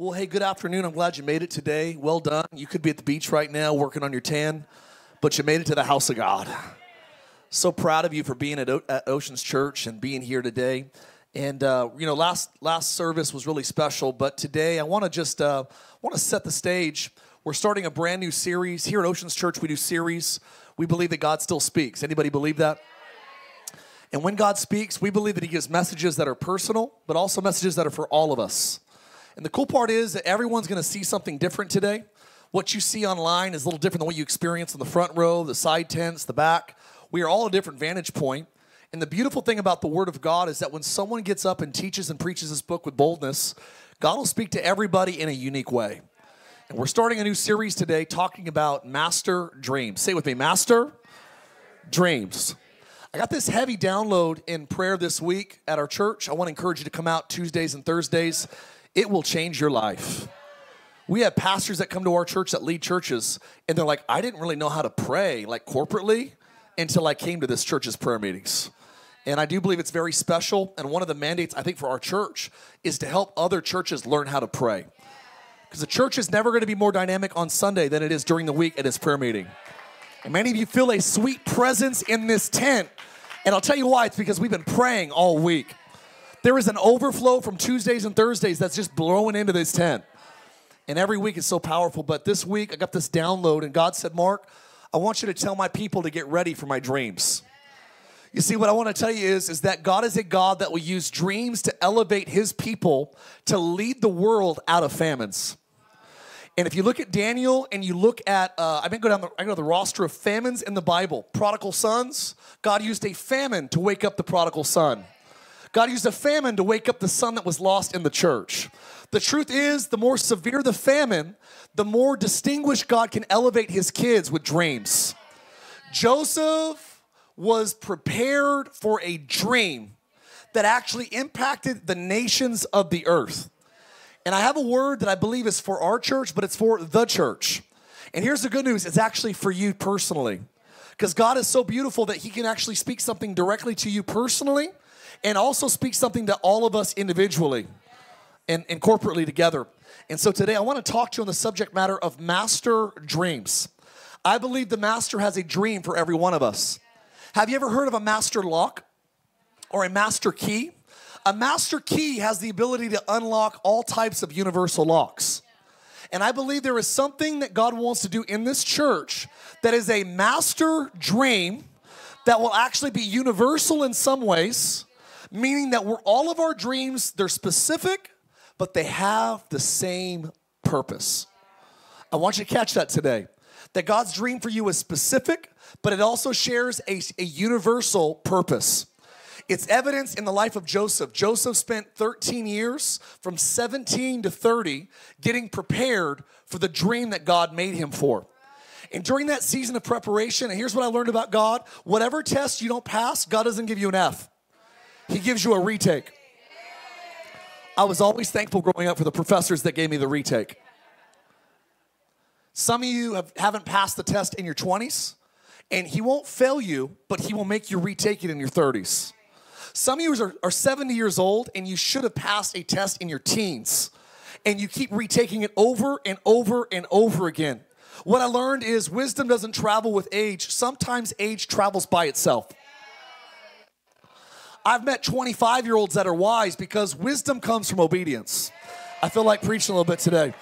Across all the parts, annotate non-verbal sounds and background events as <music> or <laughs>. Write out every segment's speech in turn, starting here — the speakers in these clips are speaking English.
Well, hey, good afternoon. I'm glad you made it today. Well done. You could be at the beach right now working on your tan, but you made it to the house of God. So proud of you for being at, o- at Oceans Church and being here today. And uh, you know, last last service was really special, but today I want to just uh, want to set the stage. We're starting a brand new series here at Oceans Church. We do series. We believe that God still speaks. Anybody believe that? And when God speaks, we believe that He gives messages that are personal, but also messages that are for all of us. And the cool part is that everyone's going to see something different today. What you see online is a little different than what you experience in the front row, the side tents, the back. We are all a different vantage point. And the beautiful thing about the Word of God is that when someone gets up and teaches and preaches this book with boldness, God will speak to everybody in a unique way. And we're starting a new series today talking about master dreams. Say with me, master dreams. I got this heavy download in prayer this week at our church. I want to encourage you to come out Tuesdays and Thursdays. It will change your life. We have pastors that come to our church that lead churches, and they're like, I didn't really know how to pray, like corporately, until I came to this church's prayer meetings. And I do believe it's very special. And one of the mandates, I think, for our church is to help other churches learn how to pray. Because the church is never going to be more dynamic on Sunday than it is during the week at its prayer meeting. And many of you feel a sweet presence in this tent. And I'll tell you why it's because we've been praying all week. There is an overflow from Tuesdays and Thursdays that's just blowing into this tent. And every week is so powerful. But this week, I got this download, and God said, Mark, I want you to tell my people to get ready for my dreams. You see, what I want to tell you is, is that God is a God that will use dreams to elevate his people to lead the world out of famines. And if you look at Daniel and you look at, uh, I mean, go down the, I go to the roster of famines in the Bible. Prodigal sons, God used a famine to wake up the prodigal son. God used a famine to wake up the son that was lost in the church. The truth is, the more severe the famine, the more distinguished God can elevate his kids with dreams. Joseph was prepared for a dream that actually impacted the nations of the earth. And I have a word that I believe is for our church, but it's for the church. And here's the good news it's actually for you personally. Because God is so beautiful that He can actually speak something directly to you personally and also speak something to all of us individually and, and corporately together. And so today I want to talk to you on the subject matter of master dreams. I believe the master has a dream for every one of us. Have you ever heard of a master lock or a master key? A master key has the ability to unlock all types of universal locks. And I believe there is something that God wants to do in this church that is a master dream that will actually be universal in some ways, meaning that we're all of our dreams, they're specific, but they have the same purpose. I want you to catch that today. That God's dream for you is specific, but it also shares a, a universal purpose. It's evidence in the life of Joseph. Joseph spent 13 years from 17 to 30 getting prepared for the dream that God made him for. And during that season of preparation, and here's what I learned about God whatever test you don't pass, God doesn't give you an F, He gives you a retake. I was always thankful growing up for the professors that gave me the retake. Some of you have, haven't passed the test in your 20s, and He won't fail you, but He will make you retake it in your 30s. Some of you are, are 70 years old, and you should have passed a test in your teens, and you keep retaking it over and over and over again. What I learned is wisdom doesn't travel with age, sometimes age travels by itself. I've met 25 year olds that are wise because wisdom comes from obedience. I feel like preaching a little bit today.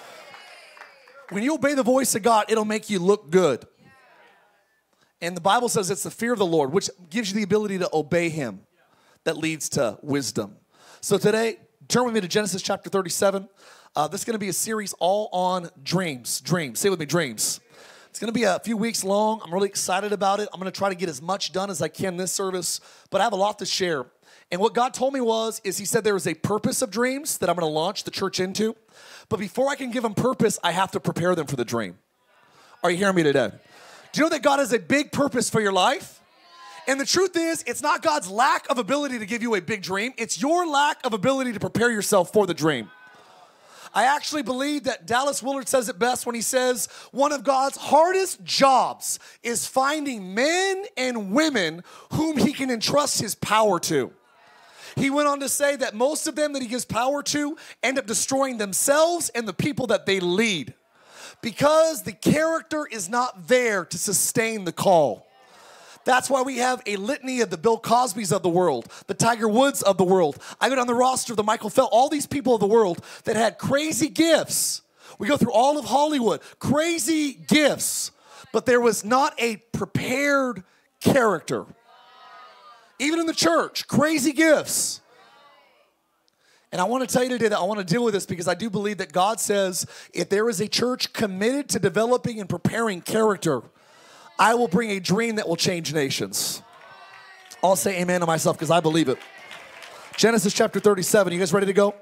When you obey the voice of God, it'll make you look good. And the Bible says it's the fear of the Lord, which gives you the ability to obey Him, that leads to wisdom. So today, turn with me to Genesis chapter 37. Uh, this is going to be a series all on dreams. Dreams. Say with me, dreams. It's going to be a few weeks long. I'm really excited about it. I'm going to try to get as much done as I can this service, but I have a lot to share. And what God told me was, is He said there is a purpose of dreams that I'm going to launch the church into. But before I can give them purpose, I have to prepare them for the dream. Are you hearing me today? Do you know that God has a big purpose for your life? And the truth is, it's not God's lack of ability to give you a big dream, it's your lack of ability to prepare yourself for the dream. I actually believe that Dallas Willard says it best when he says one of God's hardest jobs is finding men and women whom he can entrust his power to. He went on to say that most of them that he gives power to end up destroying themselves and the people that they lead because the character is not there to sustain the call. That's why we have a litany of the Bill Cosbys of the world, the Tiger Woods of the world. I go down the roster of the Michael Phelps, all these people of the world that had crazy gifts. We go through all of Hollywood, crazy gifts, but there was not a prepared character. Even in the church, crazy gifts. And I want to tell you today that I want to deal with this because I do believe that God says if there is a church committed to developing and preparing character, I will bring a dream that will change nations. I'll say amen to myself because I believe it. Genesis chapter 37. You guys ready to go?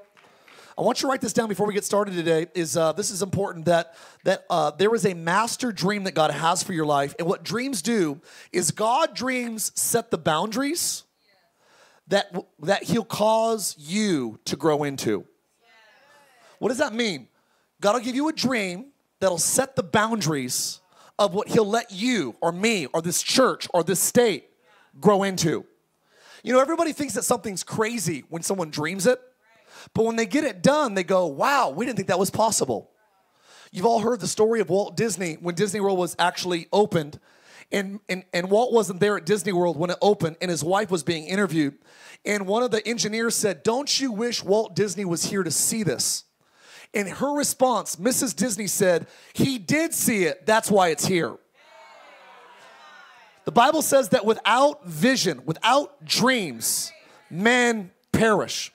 I want you to write this down before we get started today. Is uh, this is important that that uh, there is a master dream that God has for your life, and what dreams do is God dreams set the boundaries that that He'll cause you to grow into. What does that mean? God will give you a dream that'll set the boundaries of what he'll let you or me or this church or this state grow into. You know, everybody thinks that something's crazy when someone dreams it, but when they get it done, they go, wow, we didn't think that was possible. You've all heard the story of Walt Disney when Disney World was actually opened. And, and, and Walt wasn't there at Disney World when it opened, and his wife was being interviewed. And one of the engineers said, Don't you wish Walt Disney was here to see this? In her response, Mrs. Disney said, He did see it, that's why it's here. The Bible says that without vision, without dreams, men perish.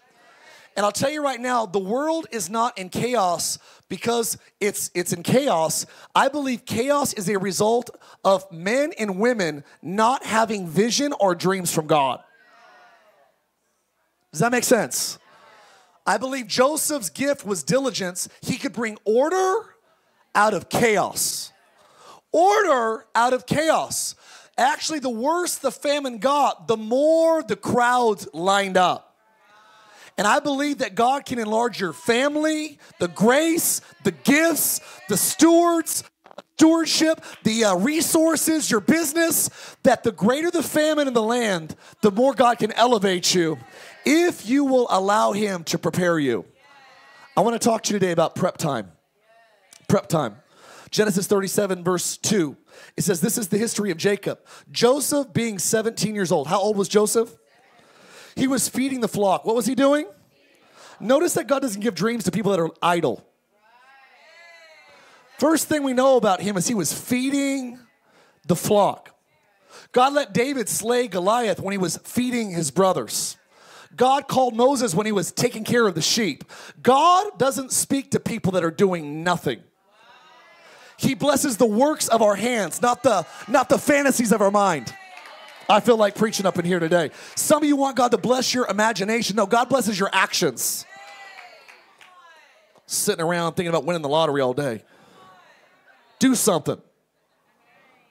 And I'll tell you right now, the world is not in chaos because it's it's in chaos. I believe chaos is a result of men and women not having vision or dreams from God. Does that make sense? I believe Joseph's gift was diligence. He could bring order out of chaos. Order out of chaos. Actually, the worse the famine got, the more the crowds lined up. And I believe that God can enlarge your family, the grace, the gifts, the stewards, stewardship, the uh, resources, your business, that the greater the famine in the land, the more God can elevate you if you will allow Him to prepare you. I want to talk to you today about prep time. Prep time. Genesis 37, verse 2. It says, This is the history of Jacob. Joseph being 17 years old. How old was Joseph? He was feeding the flock. What was he doing? Notice that God doesn't give dreams to people that are idle. First thing we know about him is he was feeding the flock. God let David slay Goliath when he was feeding his brothers. God called Moses when he was taking care of the sheep. God doesn't speak to people that are doing nothing. He blesses the works of our hands, not the not the fantasies of our mind. I feel like preaching up in here today. Some of you want God to bless your imagination. No, God blesses your actions. Sitting around thinking about winning the lottery all day. Do something.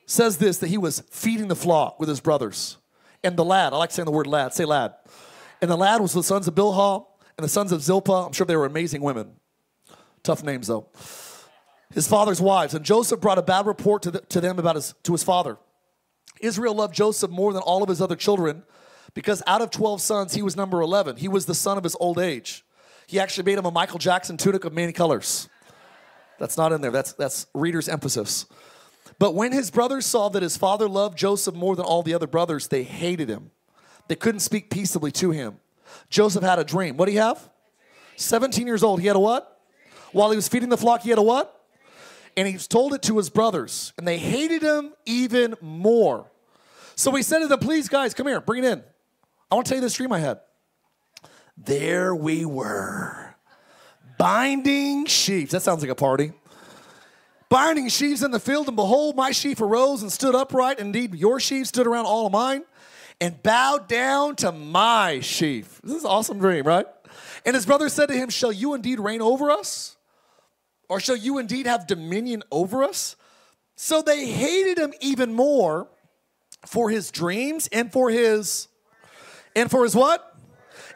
Says this that he was feeding the flock with his brothers. And the lad, I like saying the word lad, say lad. And the lad was the sons of Bilhah and the sons of Zilpah. I'm sure they were amazing women. Tough names, though. His father's wives. And Joseph brought a bad report to, the, to them about his, to his father. Israel loved Joseph more than all of his other children because out of 12 sons, he was number 11. He was the son of his old age. He actually made him a Michael Jackson tunic of many colors. That's not in there. That's, that's reader's emphasis. But when his brothers saw that his father loved Joseph more than all the other brothers, they hated him. They couldn't speak peaceably to him. Joseph had a dream. What do you have? 17 years old. He had a what? While he was feeding the flock, he had a what? And he told it to his brothers, and they hated him even more. So he said to them, Please, guys, come here, bring it in. I want to tell you this dream I had. There we were, binding sheaves. That sounds like a party. Binding sheaves in the field, and behold, my sheaf arose and stood upright. Indeed, your sheep stood around all of mine and bowed down to my sheaf. This is an awesome dream, right? And his brother said to him, Shall you indeed reign over us? Or shall you indeed have dominion over us? So they hated him even more for his dreams and for his and for his what?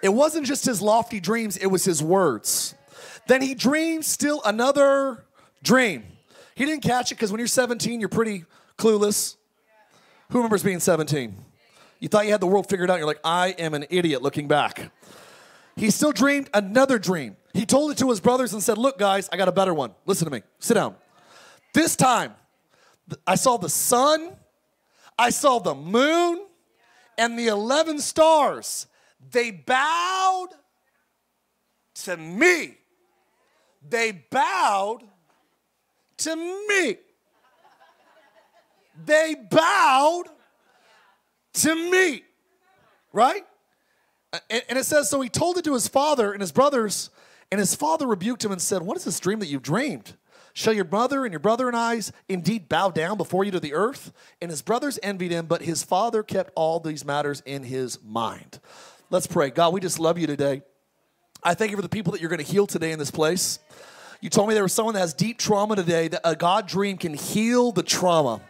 It wasn't just his lofty dreams, it was his words. Then he dreamed still another dream. He didn't catch it because when you're 17, you're pretty clueless. Who remembers being 17? You thought you had the world figured out. You're like, I am an idiot looking back. He still dreamed another dream. He told it to his brothers and said, Look, guys, I got a better one. Listen to me. Sit down. This time, I saw the sun, I saw the moon, and the 11 stars. They bowed to me. They bowed to me. They bowed to me. Right? And it says, so he told it to his father and his brothers, and his father rebuked him and said, What is this dream that you've dreamed? Shall your mother and your brother and I indeed bow down before you to the earth? And his brothers envied him, but his father kept all these matters in his mind. Let's pray. God, we just love you today. I thank you for the people that you're going to heal today in this place. You told me there was someone that has deep trauma today, that a God dream can heal the trauma.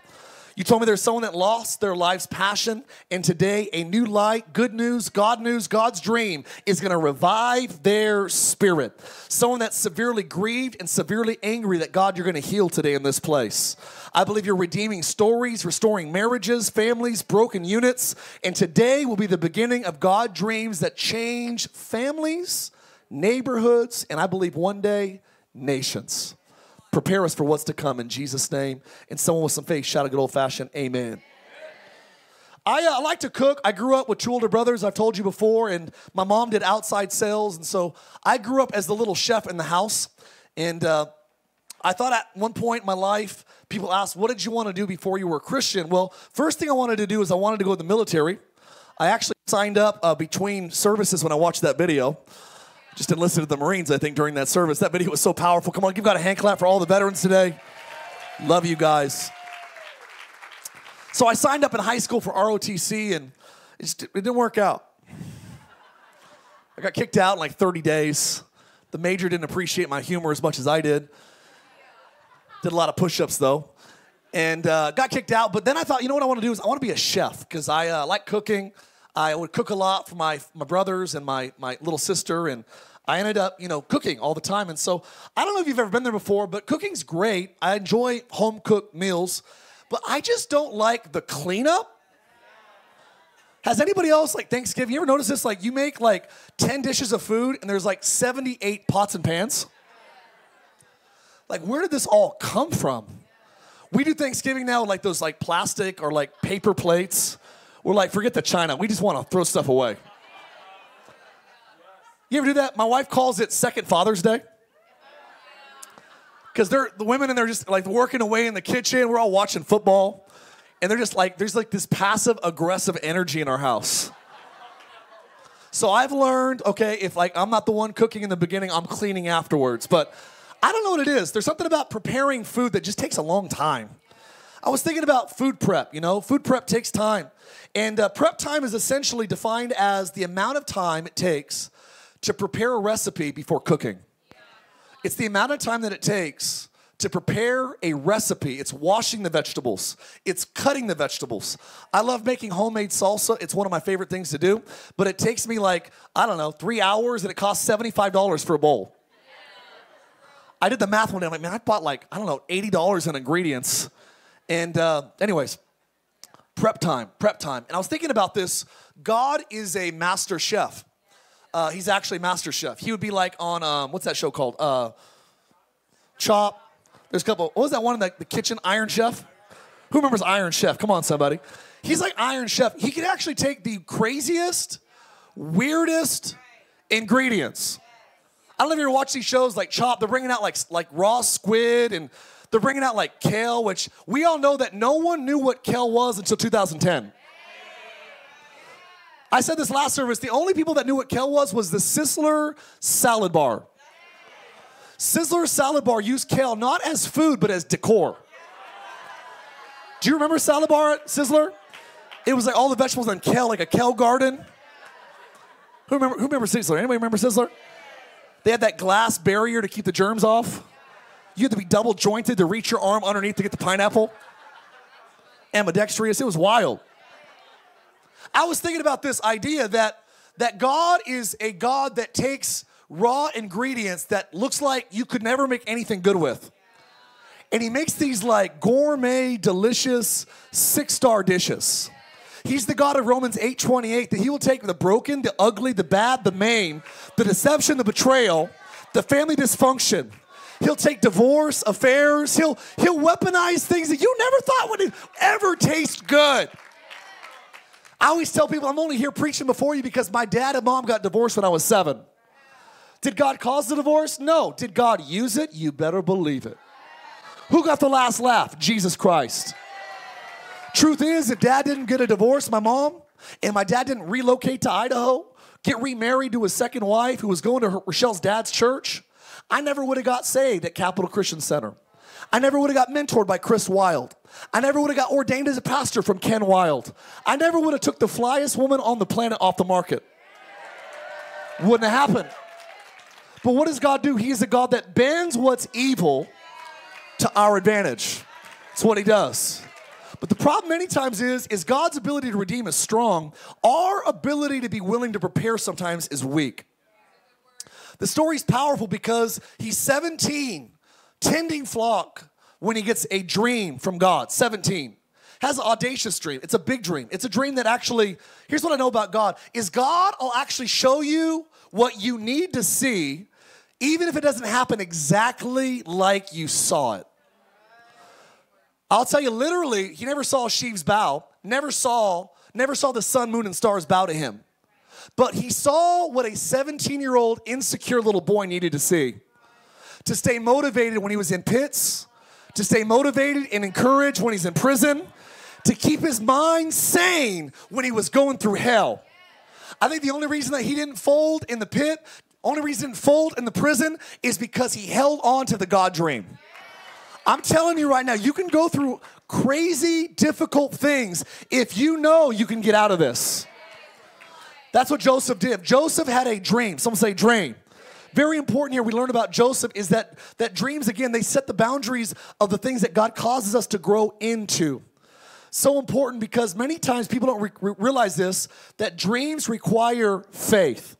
You told me there's someone that lost their life's passion, and today a new light, good news, God news, God's dream is going to revive their spirit. Someone that's severely grieved and severely angry that God, you're going to heal today in this place. I believe you're redeeming stories, restoring marriages, families, broken units, and today will be the beginning of God dreams that change families, neighborhoods, and I believe one day nations. Prepare us for what's to come in Jesus' name. And someone with some faith, shout a good old fashioned amen. I, uh, like to cook. I grew up with two older brothers, I've told you before, and my mom did outside sales. And so I grew up as the little chef in the house. And uh, I thought at one point in my life, people asked, What did you want to do before you were a Christian? Well, first thing I wanted to do is I wanted to go to the military. I actually signed up uh, between services when I watched that video. Just enlisted to the Marines, I think, during that service. That video was so powerful. Come on, give God a hand clap for all the veterans today. Love you guys. So I signed up in high school for ROTC and it, just, it didn't work out. I got kicked out in like 30 days. The major didn't appreciate my humor as much as I did. Did a lot of push ups though. And uh, got kicked out. But then I thought, you know what I want to do is I want to be a chef because I uh, like cooking. I would cook a lot for my, my brothers and my, my little sister, and I ended up, you know, cooking all the time. And so I don't know if you've ever been there before, but cooking's great. I enjoy home cooked meals, but I just don't like the cleanup. Has anybody else like Thanksgiving? You ever notice this? Like you make like 10 dishes of food and there's like 78 pots and pans? Like where did this all come from? We do Thanksgiving now with like those like plastic or like paper plates. We're like, forget the China. We just want to throw stuff away. You ever do that? My wife calls it Second Father's Day. Because they're the women and they're just like working away in the kitchen. We're all watching football. And they're just like, there's like this passive aggressive energy in our house. So I've learned, okay, if like I'm not the one cooking in the beginning, I'm cleaning afterwards. But I don't know what it is. There's something about preparing food that just takes a long time. I was thinking about food prep, you know, food prep takes time. And uh, prep time is essentially defined as the amount of time it takes to prepare a recipe before cooking. It's the amount of time that it takes to prepare a recipe. It's washing the vegetables, it's cutting the vegetables. I love making homemade salsa. It's one of my favorite things to do, but it takes me like, I don't know, three hours and it costs $75 for a bowl. I did the math one day. I'm like, man, I bought like, I don't know, $80 in ingredients and, uh, anyways, prep time, prep time. And I was thinking about this. God is a master chef. Uh, he's actually master chef. He would be like on, um, what's that show called? Uh, Chop. There's a couple, what was that one in the, the kitchen? Iron Chef? Who remembers Iron Chef? Come on, somebody. He's like Iron Chef. He could actually take the craziest, weirdest ingredients. I don't know if you ever watch these shows like Chop. They're bringing out like like raw squid and they're bringing out like kale, which we all know that no one knew what kale was until 2010. I said this last service, the only people that knew what kale was was the Sizzler salad bar. Sizzler salad bar used kale not as food, but as decor. Do you remember salad bar at Sizzler? It was like all the vegetables and kale, like a kale garden. Who remember, who remember Sizzler? Anybody remember Sizzler? They had that glass barrier to keep the germs off. You had to be double jointed to reach your arm underneath to get the pineapple. Ambidextrous. It was wild. I was thinking about this idea that, that God is a God that takes raw ingredients that looks like you could never make anything good with. And he makes these like gourmet, delicious, six star dishes. He's the God of Romans 8:28 that he will take the broken, the ugly, the bad, the main, the deception, the betrayal, the family dysfunction. He'll take divorce, affairs, he'll he'll weaponize things that you never thought would ever taste good. I always tell people I'm only here preaching before you because my dad and mom got divorced when I was 7. Did God cause the divorce? No. Did God use it? You better believe it. Who got the last laugh? Jesus Christ. Truth is, if dad didn't get a divorce, my mom, and my dad didn't relocate to Idaho, get remarried to his second wife who was going to her, Rochelle's dad's church, I never would have got saved at Capital Christian Center. I never would have got mentored by Chris Wild. I never would have got ordained as a pastor from Ken Wild. I never would have took the flyest woman on the planet off the market. Wouldn't have happened. But what does God do? He is a God that bends what's evil to our advantage. That's what he does. But the problem many times is, is God's ability to redeem is strong. Our ability to be willing to prepare sometimes is weak. The story's powerful because he's 17, tending flock when he gets a dream from God. 17. Has an audacious dream. It's a big dream. It's a dream that actually, here's what I know about God, is God will actually show you what you need to see, even if it doesn't happen exactly like you saw it. I'll tell you literally, he never saw Sheaves bow, never saw, never saw the sun, moon, and stars bow to him. But he saw what a 17 year old insecure little boy needed to see to stay motivated when he was in pits, to stay motivated and encouraged when he's in prison, to keep his mind sane when he was going through hell. I think the only reason that he didn't fold in the pit, only reason he didn't fold in the prison is because he held on to the God dream. I'm telling you right now, you can go through crazy, difficult things if you know you can get out of this. That's what Joseph did. Joseph had a dream. Someone say dream. Very important here we learn about Joseph is that that dreams again they set the boundaries of the things that God causes us to grow into. So important because many times people don't re- realize this that dreams require faith.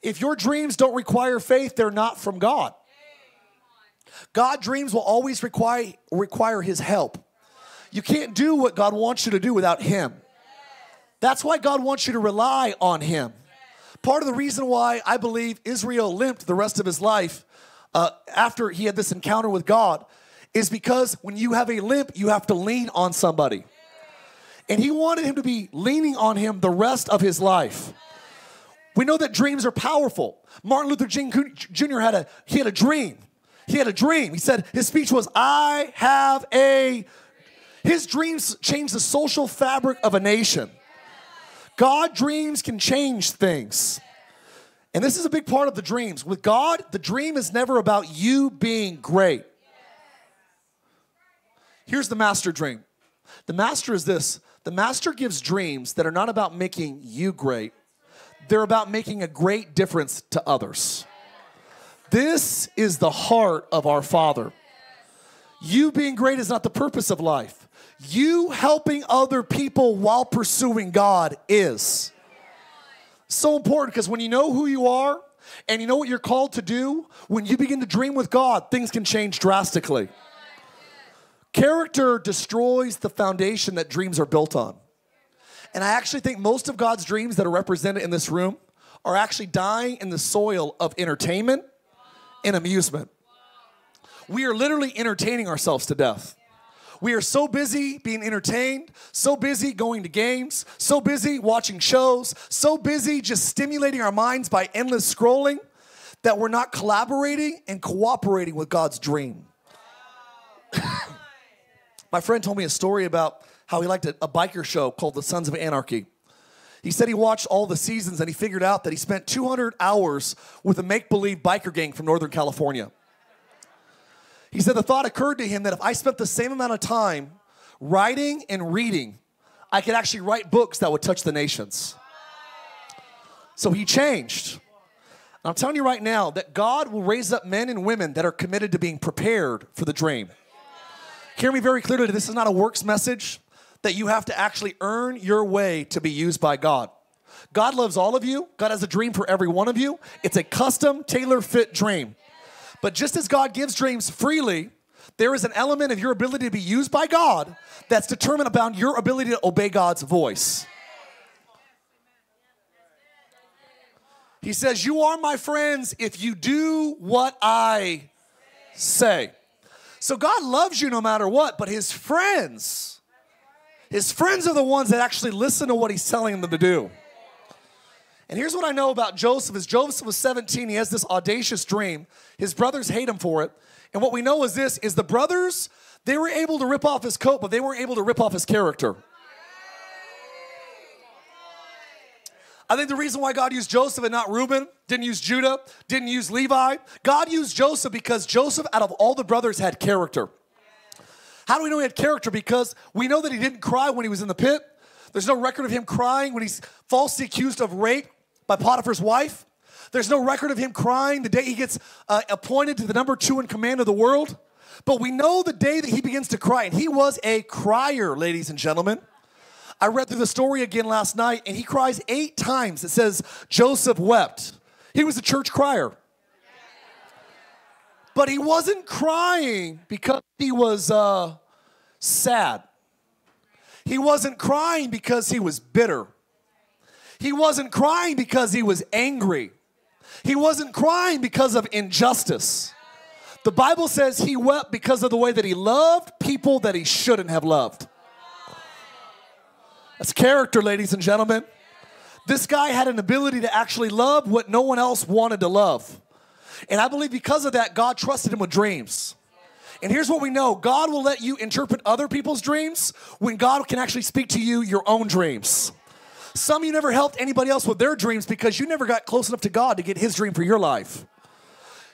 If your dreams don't require faith, they're not from God. God dreams will always require, require his help. You can't do what God wants you to do without him. That's why God wants you to rely on him. Part of the reason why I believe Israel limped the rest of his life uh, after he had this encounter with God is because when you have a limp, you have to lean on somebody. And he wanted him to be leaning on him the rest of his life. We know that dreams are powerful. Martin Luther King Jr. had a he had a dream. He had a dream. He said his speech was, I have a. His dreams changed the social fabric of a nation. God dreams can change things. And this is a big part of the dreams. With God, the dream is never about you being great. Here's the master dream. The master is this the master gives dreams that are not about making you great, they're about making a great difference to others. This is the heart of our Father. You being great is not the purpose of life. You helping other people while pursuing God is. So important because when you know who you are and you know what you're called to do, when you begin to dream with God, things can change drastically. Character destroys the foundation that dreams are built on. And I actually think most of God's dreams that are represented in this room are actually dying in the soil of entertainment and amusement. We are literally entertaining ourselves to death. We are so busy being entertained, so busy going to games, so busy watching shows, so busy just stimulating our minds by endless scrolling that we're not collaborating and cooperating with God's dream. <laughs> My friend told me a story about how he liked a, a biker show called The Sons of Anarchy. He said he watched all the seasons and he figured out that he spent 200 hours with a make believe biker gang from Northern California. He said the thought occurred to him that if I spent the same amount of time writing and reading, I could actually write books that would touch the nations. So he changed. I'm telling you right now that God will raise up men and women that are committed to being prepared for the dream. Hear me very clearly. This is not a works message that you have to actually earn your way to be used by God. God loves all of you. God has a dream for every one of you. It's a custom, tailor fit dream. But just as God gives dreams freely, there is an element of your ability to be used by God that's determined about your ability to obey God's voice. He says, You are my friends if you do what I say. So God loves you no matter what, but his friends, his friends are the ones that actually listen to what he's telling them to do. And here's what I know about Joseph is Joseph was 17, he has this audacious dream. His brothers hate him for it. And what we know is this is the brothers, they were able to rip off his coat, but they weren't able to rip off his character. I think the reason why God used Joseph and not Reuben, didn't use Judah, didn't use Levi, God used Joseph because Joseph, out of all the brothers, had character. How do we know he had character? Because we know that he didn't cry when he was in the pit. There's no record of him crying when he's falsely accused of rape by Potiphar's wife. There's no record of him crying the day he gets uh, appointed to the number two in command of the world. But we know the day that he begins to cry, and he was a crier, ladies and gentlemen. I read through the story again last night, and he cries eight times. It says, Joseph wept. He was a church crier. But he wasn't crying because he was uh, sad. He wasn't crying because he was bitter. He wasn't crying because he was angry. He wasn't crying because of injustice. The Bible says he wept because of the way that he loved people that he shouldn't have loved. That's character, ladies and gentlemen. This guy had an ability to actually love what no one else wanted to love. And I believe because of that, God trusted him with dreams. And here's what we know God will let you interpret other people's dreams when God can actually speak to you your own dreams. Some of you never helped anybody else with their dreams because you never got close enough to God to get his dream for your life.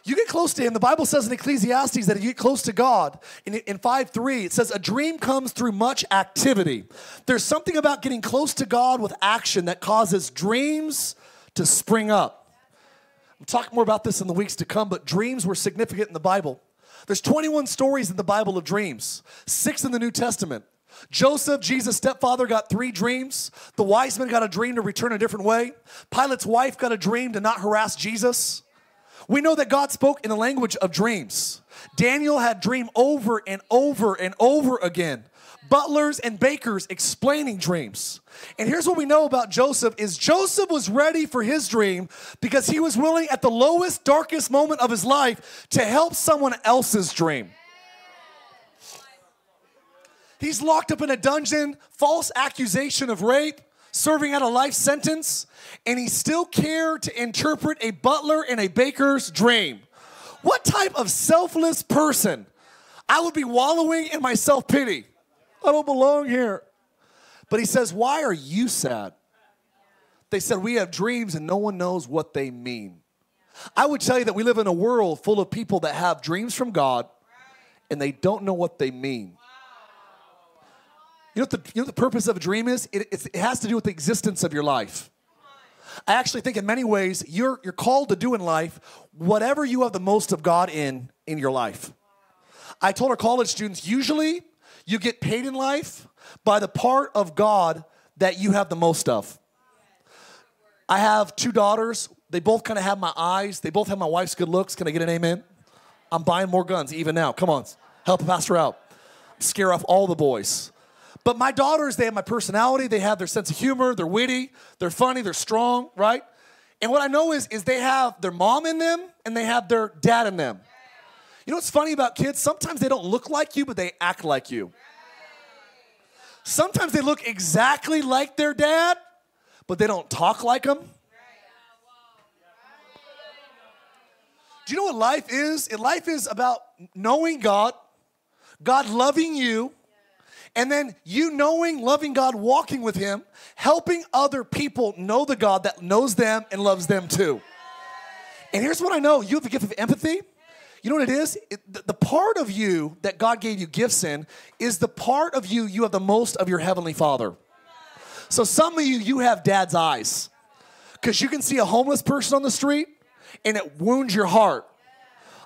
You get close to him. The Bible says in Ecclesiastes that if you get close to God, in, in 5 3, it says, A dream comes through much activity. There's something about getting close to God with action that causes dreams to spring up. I'm talking more about this in the weeks to come, but dreams were significant in the Bible. There's 21 stories in the Bible of dreams, six in the New Testament. Joseph, Jesus' stepfather, got three dreams. The wise men got a dream to return a different way. Pilate's wife got a dream to not harass Jesus. We know that God spoke in the language of dreams. Daniel had dream over and over and over again. Butlers and bakers explaining dreams. And here's what we know about Joseph is Joseph was ready for his dream because he was willing at the lowest darkest moment of his life to help someone else's dream. He's locked up in a dungeon, false accusation of rape, serving out a life sentence, and he still cared to interpret a butler and a baker's dream. What type of selfless person? I would be wallowing in my self pity. I don't belong here. But he says, Why are you sad? They said, We have dreams and no one knows what they mean. I would tell you that we live in a world full of people that have dreams from God and they don't know what they mean. You know what the, you know the purpose of a dream is? It, it has to do with the existence of your life. I actually think in many ways you're, you're called to do in life whatever you have the most of God in in your life. I told our college students usually you get paid in life by the part of God that you have the most of. I have two daughters. They both kind of have my eyes. They both have my wife's good looks. Can I get an amen? I'm buying more guns even now. Come on, help pastor out. Scare off all the boys. But my daughters, they have my personality, they have their sense of humor, they're witty, they're funny, they're strong, right? And what I know is, is they have their mom in them and they have their dad in them. You know what's funny about kids? Sometimes they don't look like you, but they act like you. Sometimes they look exactly like their dad, but they don't talk like them. Do you know what life is? Life is about knowing God, God loving you, and then you knowing, loving God, walking with Him, helping other people know the God that knows them and loves them too. And here's what I know you have the gift of empathy. You know what it is? It, the, the part of you that God gave you gifts in is the part of you you have the most of your Heavenly Father. So some of you, you have dad's eyes because you can see a homeless person on the street and it wounds your heart.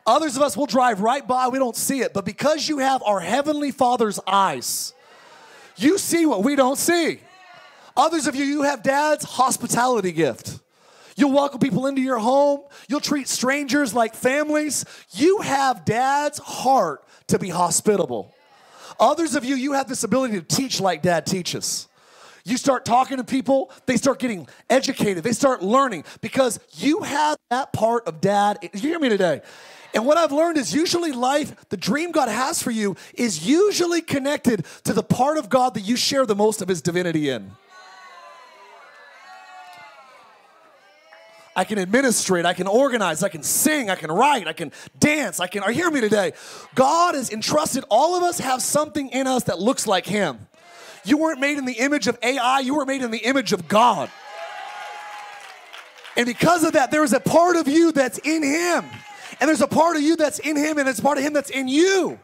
Others of us will drive right by, we don't see it. But because you have our Heavenly Father's eyes, you see what we don't see. Others of you, you have dad's hospitality gift. You'll welcome people into your home. You'll treat strangers like families. You have dad's heart to be hospitable. Others of you, you have this ability to teach like dad teaches. You start talking to people, they start getting educated, they start learning because you have that part of dad. You hear me today? And what I've learned is usually life, the dream God has for you, is usually connected to the part of God that you share the most of His divinity in. I can administrate, I can organize, I can sing, I can write, I can dance, I can, are hearing me today? God has entrusted all of us have something in us that looks like Him. You weren't made in the image of AI, you were made in the image of God. And because of that, there is a part of you that's in Him. And there's a part of you that's in Him, and it's part of Him that's in you.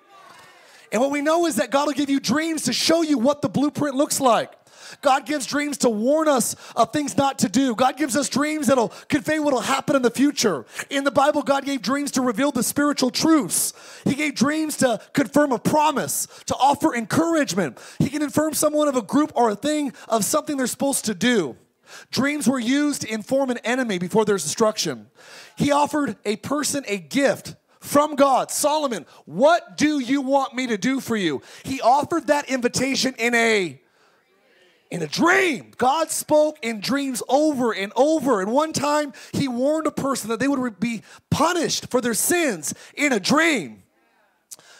And what we know is that God will give you dreams to show you what the blueprint looks like. God gives dreams to warn us of things not to do. God gives us dreams that'll convey what'll happen in the future. In the Bible, God gave dreams to reveal the spiritual truths. He gave dreams to confirm a promise, to offer encouragement. He can inform someone of a group or a thing of something they're supposed to do. Dreams were used to inform an enemy before their destruction. He offered a person a gift from God. Solomon, what do you want me to do for you? He offered that invitation in a in a dream. God spoke in dreams over and over. And one time he warned a person that they would be punished for their sins in a dream.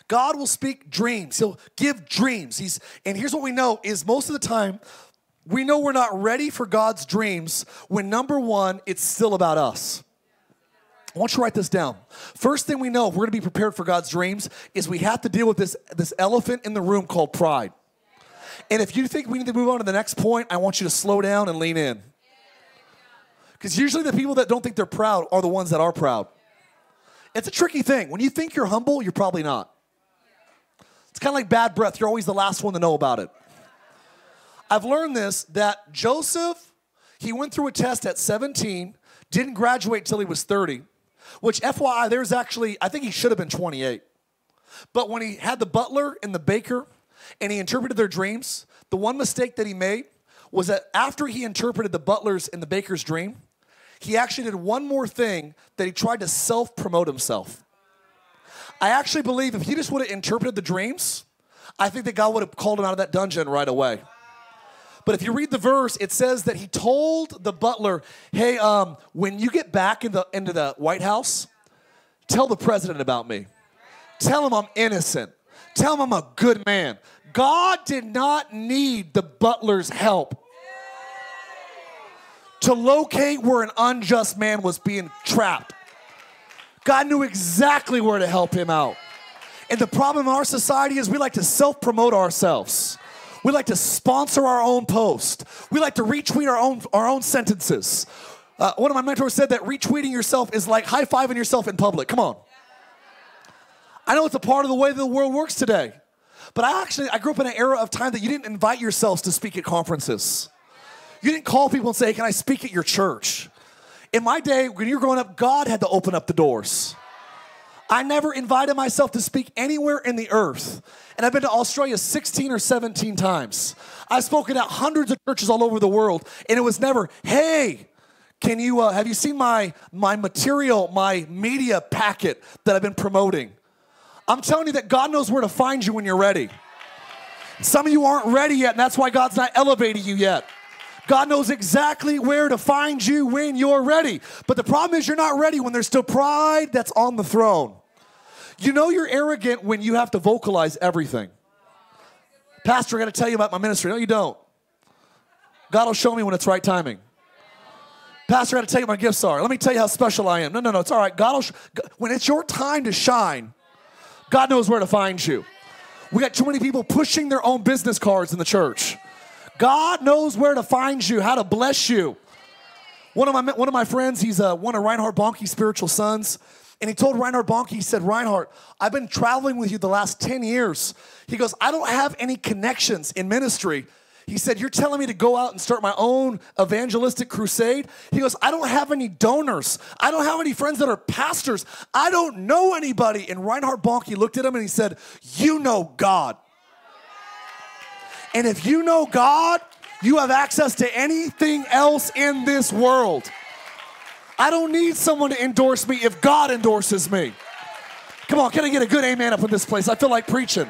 God will speak dreams. He'll give dreams. He's and here's what we know is most of the time we know we're not ready for God's dreams when number 1 it's still about us. I want you to write this down. First thing we know if we're to be prepared for God's dreams is we have to deal with this this elephant in the room called pride. And if you think we need to move on to the next point, I want you to slow down and lean in. Because usually the people that don't think they're proud are the ones that are proud. It's a tricky thing. When you think you're humble, you're probably not. It's kind of like bad breath. You're always the last one to know about it. I've learned this that Joseph, he went through a test at 17, didn't graduate till he was 30, which FYI, there's actually, I think he should have been 28. But when he had the butler and the baker, and he interpreted their dreams. The one mistake that he made was that after he interpreted the butler's and the baker's dream, he actually did one more thing that he tried to self promote himself. I actually believe if he just would have interpreted the dreams, I think that God would have called him out of that dungeon right away. But if you read the verse, it says that he told the butler, "Hey, um, when you get back in the, into the White House, tell the president about me. Tell him I'm innocent. Tell him I'm a good man. God did not need the butler's help to locate where an unjust man was being trapped. God knew exactly where to help him out. And the problem in our society is we like to self promote ourselves. We like to sponsor our own post. We like to retweet our own, our own sentences. Uh, one of my mentors said that retweeting yourself is like high fiving yourself in public. Come on. I know it's a part of the way that the world works today. But I actually I grew up in an era of time that you didn't invite yourselves to speak at conferences. You didn't call people and say, "Can I speak at your church?" In my day, when you were growing up, God had to open up the doors. I never invited myself to speak anywhere in the earth. And I've been to Australia 16 or 17 times. I've spoken at hundreds of churches all over the world, and it was never, hey, can you uh, have you seen my my material, my media packet that I've been promoting? I'm telling you that God knows where to find you when you're ready. Some of you aren't ready yet, and that's why God's not elevating you yet. God knows exactly where to find you when you're ready. But the problem is, you're not ready when there's still pride that's on the throne. You know you're arrogant when you have to vocalize everything. Pastor, I got to tell you about my ministry. No, you don't. God will show me when it's right timing. Pastor, I got to tell you what my gifts are. Let me tell you how special I am. No, no, no. It's all right. God will. Sh- when it's your time to shine, God knows where to find you. We got too many people pushing their own business cards in the church. God knows where to find you, how to bless you. One of my one of my friends, he's uh, one of Reinhard Bonnke's spiritual sons, and he told Reinhard Bonnke, he said, Reinhard, I've been traveling with you the last 10 years. He goes, I don't have any connections in ministry he said, You're telling me to go out and start my own evangelistic crusade? He goes, I don't have any donors. I don't have any friends that are pastors. I don't know anybody. And Reinhard Bonnke looked at him and he said, You know God. And if you know God, you have access to anything else in this world. I don't need someone to endorse me if God endorses me. Come on, can I get a good amen up in this place? I feel like preaching.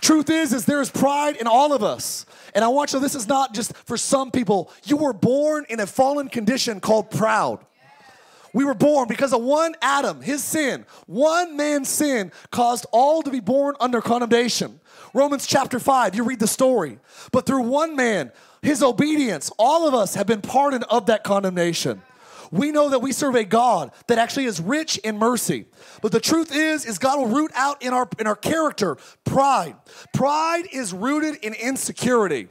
Truth is, is there is pride in all of us. And I want you to this is not just for some people. You were born in a fallen condition called proud. We were born because of one Adam, his sin. One man's sin caused all to be born under condemnation. Romans chapter 5, you read the story. But through one man, his obedience, all of us have been pardoned of that condemnation. We know that we serve a God that actually is rich in mercy. But the truth is, is God will root out in our in our character pride. Pride is rooted in insecurity.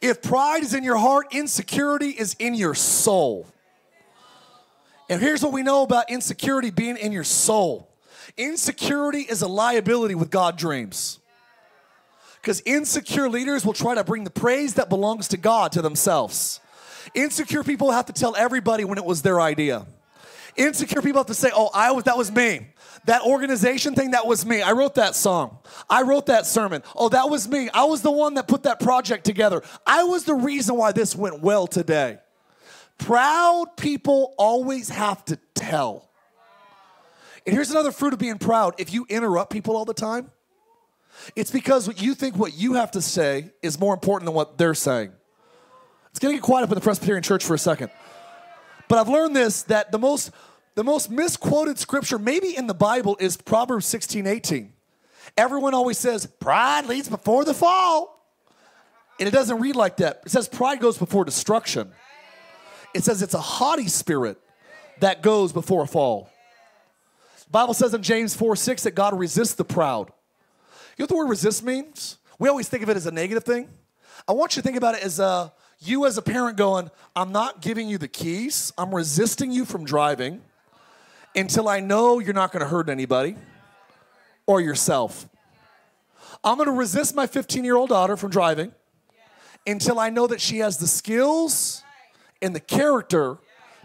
If pride is in your heart, insecurity is in your soul. And here's what we know about insecurity being in your soul. Insecurity is a liability with God dreams. Because insecure leaders will try to bring the praise that belongs to God to themselves. Insecure people have to tell everybody when it was their idea. Insecure people have to say, "Oh, I was that was me." That organization thing, that was me. I wrote that song. I wrote that sermon. Oh, that was me. I was the one that put that project together. I was the reason why this went well today. Proud people always have to tell. And here's another fruit of being proud if you interrupt people all the time, it's because you think what you have to say is more important than what they're saying. It's gonna get quiet up in the Presbyterian church for a second. But I've learned this that the most the most misquoted scripture, maybe in the Bible, is Proverbs 16, 18. Everyone always says, pride leads before the fall. And it doesn't read like that. It says pride goes before destruction. It says it's a haughty spirit that goes before a fall. The Bible says in James 4 6 that God resists the proud. You know what the word resist means? We always think of it as a negative thing. I want you to think about it as a, you as a parent going, I'm not giving you the keys, I'm resisting you from driving until I know you're not going to hurt anybody or yourself. I'm going to resist my 15 year old daughter from driving until I know that she has the skills and the character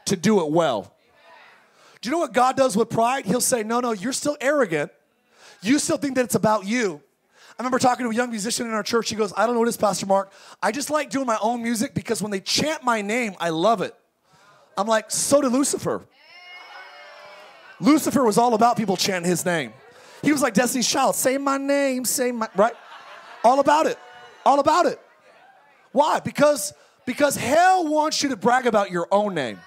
to do it well. Do you know what God does with pride? He'll say, No, no, you're still arrogant. You still think that it's about you. I remember talking to a young musician in our church. He goes, I don't know what it is, Pastor Mark. I just like doing my own music because when they chant my name, I love it. I'm like, so did Lucifer. Lucifer was all about people chanting his name. He was like Destiny's Child, say my name, say my, right? All about it. All about it. Why? Because because hell wants you to brag about your own name.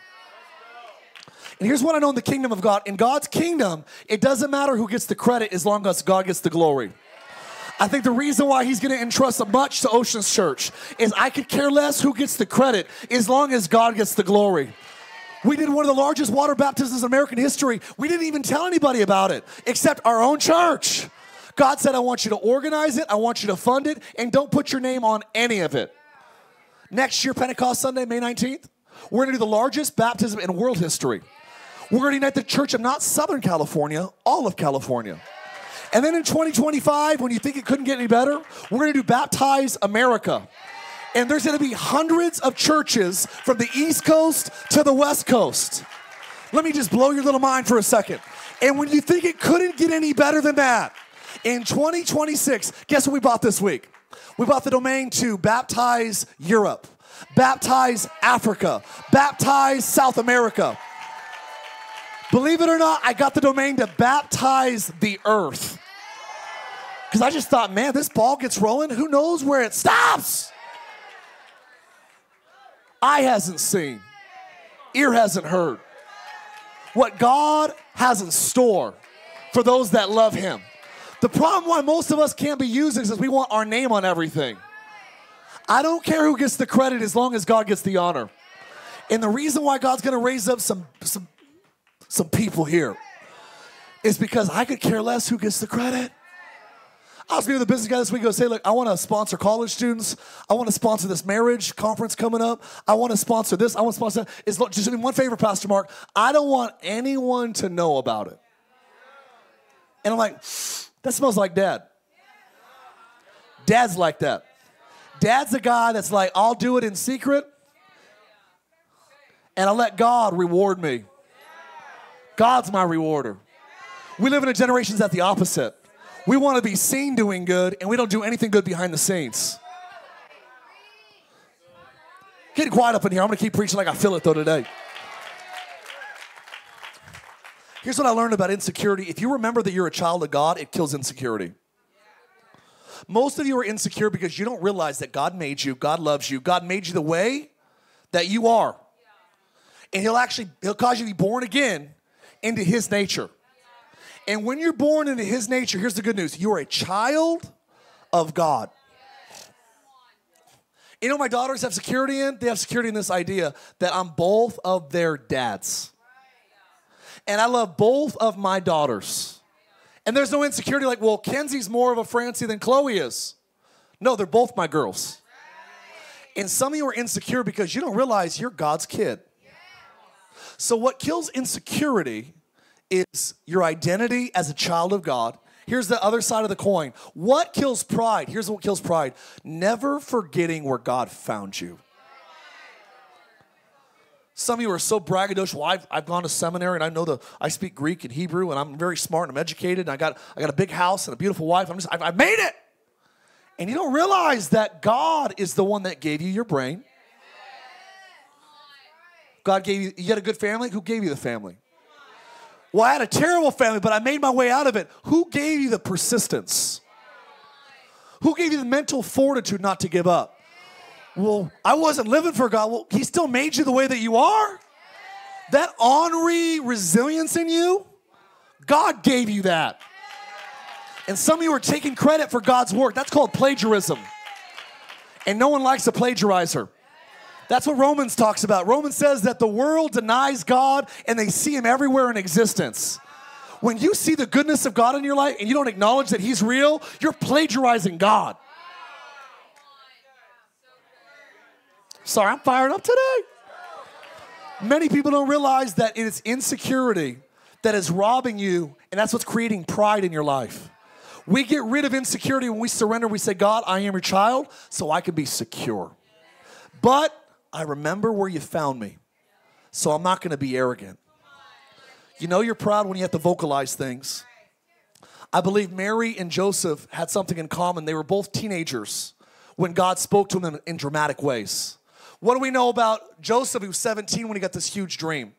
And here's what I know in the kingdom of God. In God's kingdom, it doesn't matter who gets the credit as long as God gets the glory. I think the reason why he's going to entrust much to Oceans Church is I could care less who gets the credit as long as God gets the glory. We did one of the largest water baptisms in American history. We didn't even tell anybody about it except our own church. God said, I want you to organize it, I want you to fund it, and don't put your name on any of it. Next year, Pentecost Sunday, May 19th, we're gonna do the largest baptism in world history. We're gonna unite the church of not Southern California, all of California. And then in 2025, when you think it couldn't get any better, we're gonna do Baptize America. And there's gonna be hundreds of churches from the East Coast to the West Coast. Let me just blow your little mind for a second. And when you think it couldn't get any better than that, in 2026, guess what we bought this week? We bought the domain to baptize Europe, baptize Africa, baptize South America. Believe it or not, I got the domain to baptize the earth. Because I just thought, man, this ball gets rolling. Who knows where it stops? Eye hasn't seen, ear hasn't heard. What God has in store for those that love Him. The problem why most of us can't be using is we want our name on everything. I don't care who gets the credit as long as God gets the honor. And the reason why God's gonna raise up some, some, some people here is because I could care less who gets the credit. I was meeting with a business guy this week. Go say, look, I want to sponsor college students. I want to sponsor this marriage conference coming up. I want to sponsor this. I want to sponsor that. It's just do one favor, Pastor Mark. I don't want anyone to know about it. And I'm like, that smells like dad. Dad's like that. Dad's a guy that's like, I'll do it in secret and I'll let God reward me. God's my rewarder. We live in a generation that's the opposite. We want to be seen doing good, and we don't do anything good behind the scenes. Get quiet up in here. I'm going to keep preaching like I feel it though today. Here's what I learned about insecurity. If you remember that you're a child of God, it kills insecurity. Most of you are insecure because you don't realize that God made you, God loves you, God made you the way that you are. And He'll actually He'll cause you to be born again into His nature. And when you're born into His nature, here's the good news: you are a child of God. You know, my daughters have security in. They have security in this idea that I'm both of their dads, and I love both of my daughters. And there's no insecurity like, well, Kenzie's more of a Francey than Chloe is. No, they're both my girls. And some of you are insecure because you don't realize you're God's kid. So, what kills insecurity is your identity as a child of God. Here's the other side of the coin. What kills pride? Here's what kills pride never forgetting where God found you. Some of you are so braggadocious. Well, I've, I've gone to seminary and I know the I speak Greek and Hebrew and I'm very smart and I'm educated and I got I got a big house and a beautiful wife. I'm just I've, I've made it. And you don't realize that God is the one that gave you your brain. God gave you you got a good family. Who gave you the family? Well, I had a terrible family, but I made my way out of it. Who gave you the persistence? Who gave you the mental fortitude not to give up? Well, I wasn't living for God. Well, He still made you the way that you are. That ornery resilience in you, God gave you that. And some of you are taking credit for God's work. That's called plagiarism. And no one likes a plagiarizer. That's what Romans talks about. Romans says that the world denies God and they see Him everywhere in existence. When you see the goodness of God in your life and you don't acknowledge that He's real, you're plagiarizing God. Sorry, I'm fired up today. Many people don't realize that it is insecurity that is robbing you, and that's what's creating pride in your life. We get rid of insecurity when we surrender. We say, God, I am your child, so I can be secure. But I remember where you found me, so I'm not gonna be arrogant. You know, you're proud when you have to vocalize things. I believe Mary and Joseph had something in common. They were both teenagers when God spoke to them in, in dramatic ways. What do we know about Joseph? He was 17 when he got this huge dream.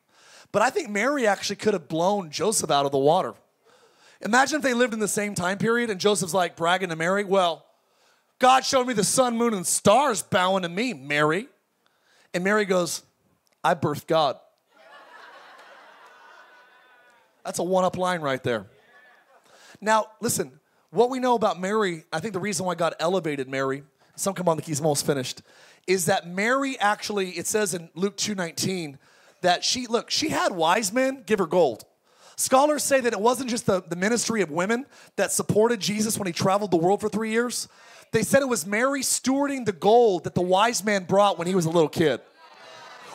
But I think Mary actually could have blown Joseph out of the water. Imagine if they lived in the same time period and Joseph's like bragging to Mary, Well, God showed me the sun, moon, and stars bowing to me, Mary. And Mary goes, I birthed God. That's a one up line right there. Now, listen, what we know about Mary, I think the reason why God elevated Mary, some come on the keys, almost finished, is that Mary actually, it says in Luke 2.19, that she, look, she had wise men give her gold. Scholars say that it wasn't just the, the ministry of women that supported Jesus when he traveled the world for three years. They said it was Mary stewarding the gold that the wise man brought when he was a little kid.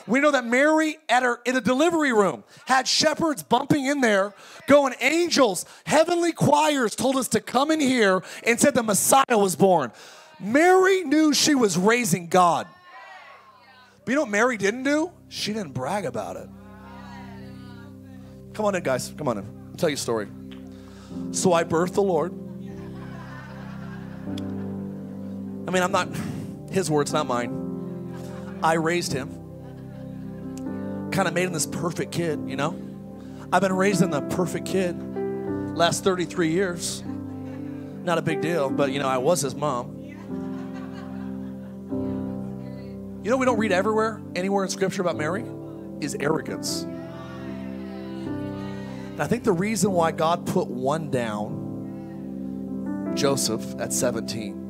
We know that Mary at her in a delivery room had shepherds bumping in there, going, angels, heavenly choirs told us to come in here and said the Messiah was born. Mary knew she was raising God. But you know what Mary didn't do? She didn't brag about it. Come on in, guys. Come on in. I'll tell you a story. So I birthed the Lord. I mean, I'm not, his words, not mine. I raised him. Kind of made him this perfect kid, you know? I've been raising the perfect kid last 33 years. Not a big deal, but you know, I was his mom. You know, we don't read everywhere, anywhere in Scripture about Mary is arrogance. And I think the reason why God put one down, Joseph, at 17,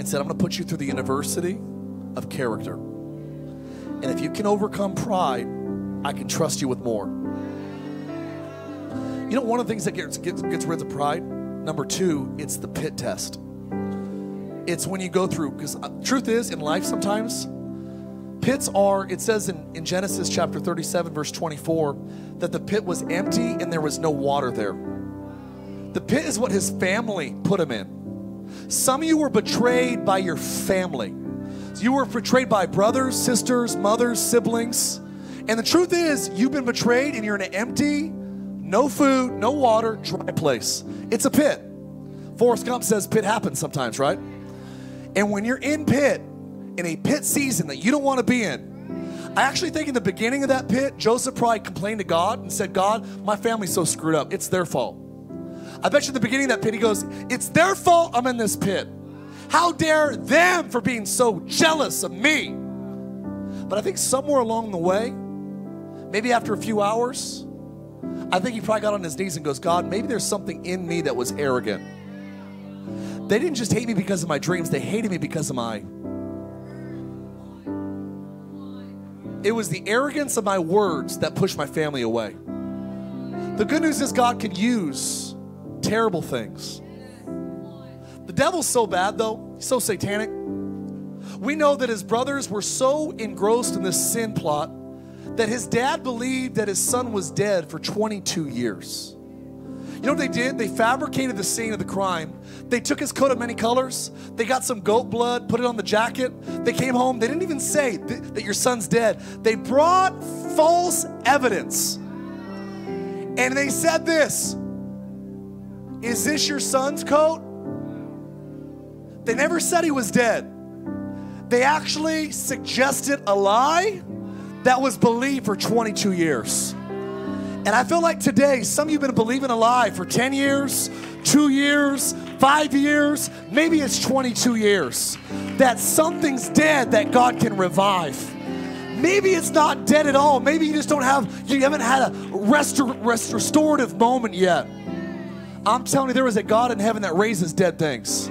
and said, I'm going to put you through the university of character. And if you can overcome pride, I can trust you with more. You know, one of the things that gets, gets, gets rid of pride, number two, it's the pit test. It's when you go through, because uh, truth is, in life sometimes, Pits are, it says in, in Genesis chapter 37, verse 24, that the pit was empty and there was no water there. The pit is what his family put him in. Some of you were betrayed by your family. You were betrayed by brothers, sisters, mothers, siblings. And the truth is, you've been betrayed and you're in an empty, no food, no water, dry place. It's a pit. Forrest Gump says pit happens sometimes, right? And when you're in pit, in a pit season that you don't want to be in, I actually think in the beginning of that pit, Joseph probably complained to God and said, God, my family's so screwed up. It's their fault. I bet you at the beginning that pit, he goes, It's their fault I'm in this pit. How dare them for being so jealous of me? But I think somewhere along the way, maybe after a few hours, I think he probably got on his knees and goes, God, maybe there's something in me that was arrogant. They didn't just hate me because of my dreams, they hated me because of my. It was the arrogance of my words that pushed my family away. The good news is God can use terrible things. The devil's so bad, though, so satanic. We know that his brothers were so engrossed in this sin plot that his dad believed that his son was dead for 22 years. You know what they did? They fabricated the scene of the crime. They took his coat of many colors. They got some goat blood, put it on the jacket. They came home. They didn't even say th- that your son's dead. They brought false evidence. And they said this Is this your son's coat? They never said he was dead. They actually suggested a lie that was believed for 22 years. And I feel like today, some of you have been believing a lie for 10 years, two years, five years, maybe it's 22 years, that something's dead that God can revive. Maybe it's not dead at all. Maybe you just don't have, you haven't had a restor- rest- restorative moment yet. I'm telling you, there is a God in heaven that raises dead things.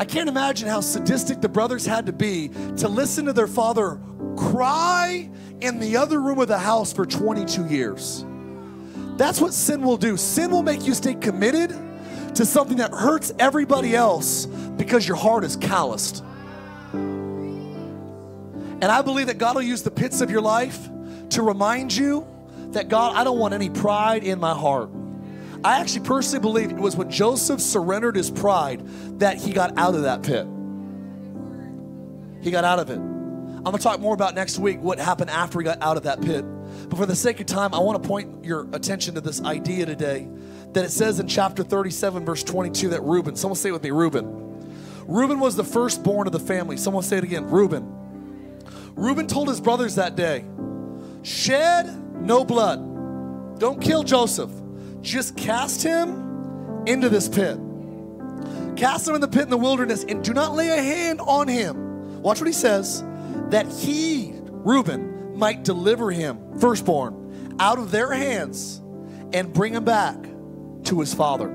I can't imagine how sadistic the brothers had to be to listen to their father cry in the other room of the house for 22 years. That's what sin will do. Sin will make you stay committed to something that hurts everybody else because your heart is calloused. And I believe that God will use the pits of your life to remind you that God, I don't want any pride in my heart. I actually personally believe it was when Joseph surrendered his pride that he got out of that pit. He got out of it. I'm going to talk more about next week what happened after he got out of that pit. But for the sake of time, I want to point your attention to this idea today that it says in chapter 37, verse 22, that Reuben, someone say it with me, Reuben. Reuben was the firstborn of the family. Someone say it again, Reuben. Reuben told his brothers that day, shed no blood. Don't kill Joseph. Just cast him into this pit. Cast him in the pit in the wilderness and do not lay a hand on him. Watch what he says that he, Reuben, might deliver him, firstborn, out of their hands and bring him back to his father.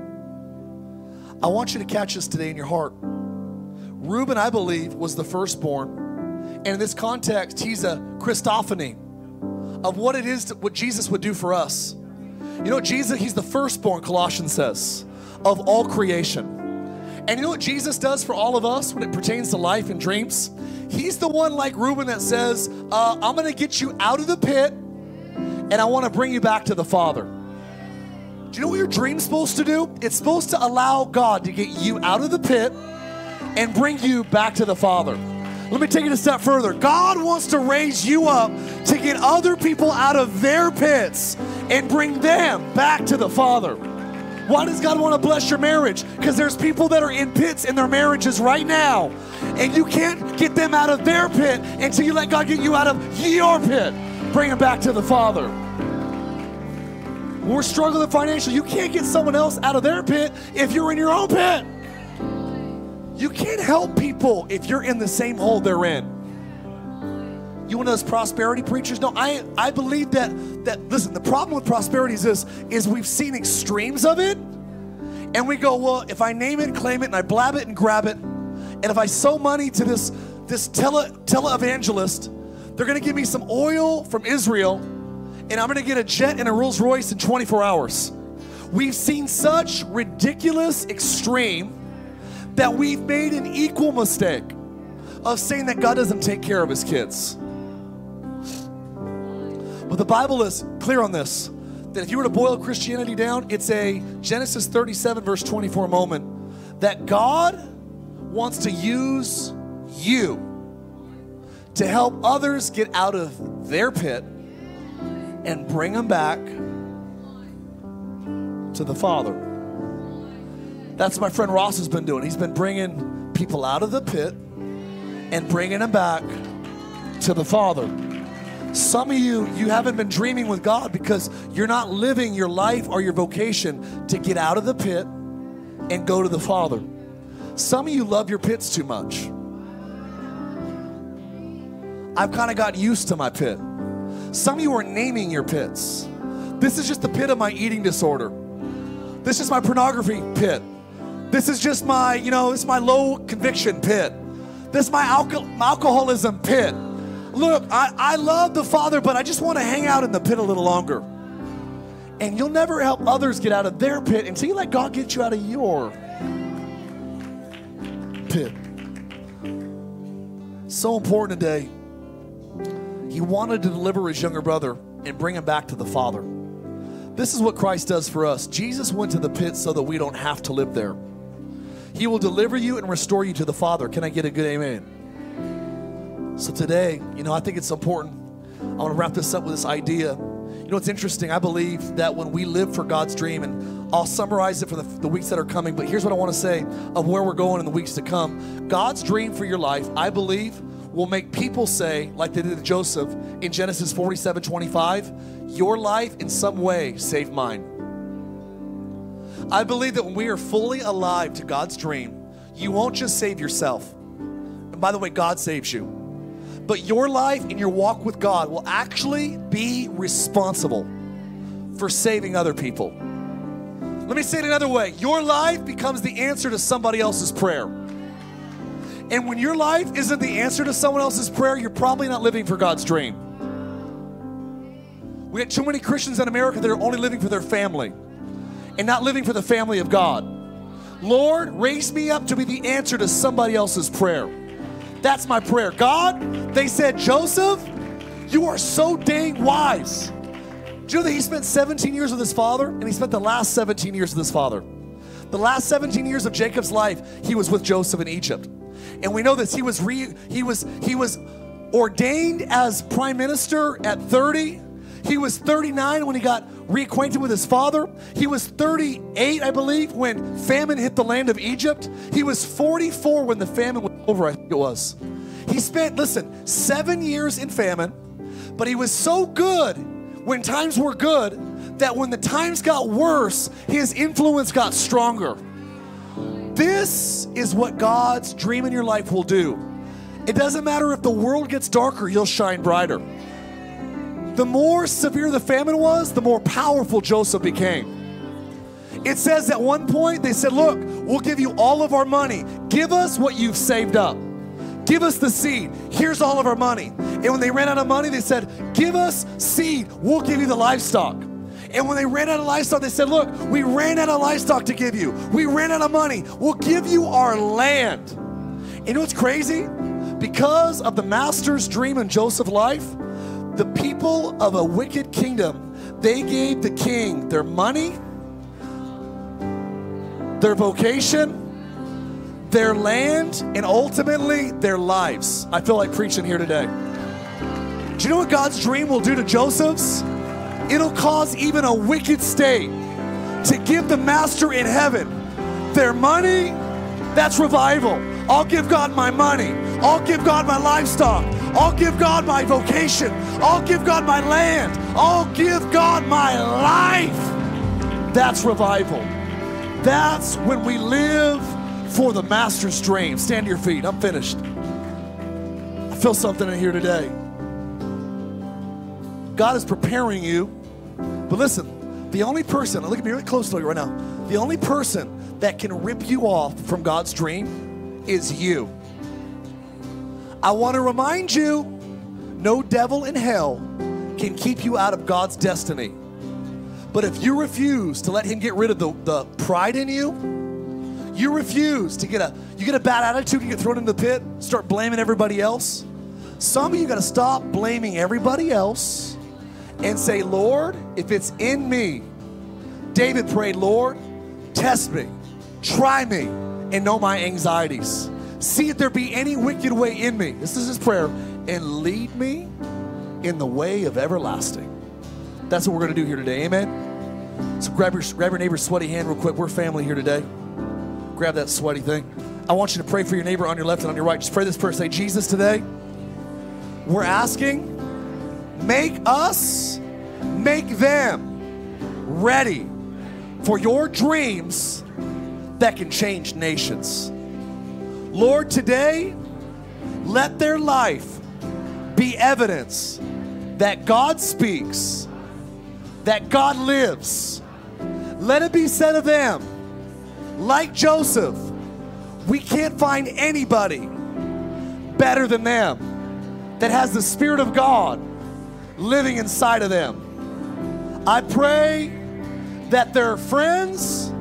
I want you to catch this today in your heart. Reuben, I believe, was the firstborn. And in this context, he's a Christophany of what it is, to, what Jesus would do for us. You know, Jesus, he's the firstborn, Colossians says, of all creation. And you know what Jesus does for all of us when it pertains to life and dreams? He's the one like Reuben that says, uh, I'm going to get you out of the pit and I want to bring you back to the Father. Do you know what your dream's supposed to do? It's supposed to allow God to get you out of the pit and bring you back to the Father. Let me take it a step further. God wants to raise you up to get other people out of their pits and bring them back to the Father. Why does God want to bless your marriage? Because there's people that are in pits in their marriages right now, and you can't get them out of their pit until you let God get you out of your pit. Bring them back to the Father. We're struggling financially. You can't get someone else out of their pit if you're in your own pit. You can't help people if you're in the same hole they're in. You one of those prosperity preachers? No, I I believe that that listen, the problem with prosperity is this is we've seen extremes of it, and we go, well, if I name it, claim it, and I blab it and grab it, and if I sow money to this this tele televangelist, they're gonna give me some oil from Israel, and I'm gonna get a jet and a Rolls Royce in 24 hours. We've seen such ridiculous extreme that we've made an equal mistake of saying that God doesn't take care of his kids. But the Bible is clear on this that if you were to boil Christianity down, it's a Genesis 37, verse 24 moment that God wants to use you to help others get out of their pit and bring them back to the Father. That's my friend Ross has been doing. He's been bringing people out of the pit and bringing them back to the Father. Some of you, you haven't been dreaming with God because you're not living your life or your vocation to get out of the pit and go to the Father. Some of you love your pits too much. I've kind of got used to my pit. Some of you are naming your pits. This is just the pit of my eating disorder. This is my pornography pit. This is just my, you know, this is my low conviction pit. This is my alco- alcoholism pit. Look, I, I love the Father, but I just want to hang out in the pit a little longer. And you'll never help others get out of their pit until you let God get you out of your pit. So important today. He wanted to deliver his younger brother and bring him back to the Father. This is what Christ does for us. Jesus went to the pit so that we don't have to live there. He will deliver you and restore you to the Father. Can I get a good amen? So today, you know, I think it's important. I want to wrap this up with this idea. You know, it's interesting. I believe that when we live for God's dream, and I'll summarize it for the, the weeks that are coming, but here's what I want to say of where we're going in the weeks to come. God's dream for your life, I believe, will make people say, like they did to Joseph in Genesis 47 25, your life in some way saved mine. I believe that when we are fully alive to God's dream, you won't just save yourself. And by the way, God saves you. But your life and your walk with God will actually be responsible for saving other people. Let me say it another way your life becomes the answer to somebody else's prayer. And when your life isn't the answer to someone else's prayer, you're probably not living for God's dream. We got too many Christians in America that are only living for their family and not living for the family of God. Lord, raise me up to be the answer to somebody else's prayer. That's my prayer. God, they said, Joseph, you are so dang wise. Do you know that he spent 17 years with his father and he spent the last 17 years with his father? The last 17 years of Jacob's life, he was with Joseph in Egypt. And we know this. He was re, he was he was ordained as prime minister at 30. He was 39 when he got reacquainted with his father. He was 38, I believe, when famine hit the land of Egypt. He was 44 when the famine was over, I think it was. He spent, listen, seven years in famine, but he was so good when times were good that when the times got worse, his influence got stronger. This is what God's dream in your life will do. It doesn't matter if the world gets darker, you'll shine brighter. The more severe the famine was, the more powerful Joseph became. It says at one point, they said, Look, we'll give you all of our money. Give us what you've saved up. Give us the seed. Here's all of our money. And when they ran out of money, they said, Give us seed. We'll give you the livestock. And when they ran out of livestock, they said, Look, we ran out of livestock to give you. We ran out of money. We'll give you our land. And you know what's crazy? Because of the master's dream in Joseph's life, the people of a wicked kingdom, they gave the king their money, their vocation, their land, and ultimately their lives. I feel like preaching here today. Do you know what God's dream will do to Joseph's? It'll cause even a wicked state to give the master in heaven their money. That's revival. I'll give God my money. I'll give God my livestock. I'll give God my vocation. I'll give God my land. I'll give God my life. That's revival. That's when we live for the master's dream. Stand to your feet. I'm finished. I feel something in here today. God is preparing you. But listen, the only person, look at me really close to you right now. The only person that can rip you off from God's dream is you. I want to remind you no devil in hell can keep you out of God's destiny. But if you refuse to let him get rid of the, the pride in you, you refuse to get a you get a bad attitude, you get thrown in the pit, start blaming everybody else. Some of you got to stop blaming everybody else and say, Lord, if it's in me, David prayed, Lord, test me, try me, and know my anxieties. See if there be any wicked way in me. This is his prayer. And lead me in the way of everlasting. That's what we're going to do here today. Amen. So grab your, grab your neighbor's sweaty hand real quick. We're family here today. Grab that sweaty thing. I want you to pray for your neighbor on your left and on your right. Just pray this prayer. Say, Jesus, today, We're asking, make us, make them ready for your dreams that can change nations. Lord, today, let their life be evidence that God speaks, that God lives. Let it be said of them, like Joseph, we can't find anybody better than them that has the Spirit of God living inside of them. I pray that their friends,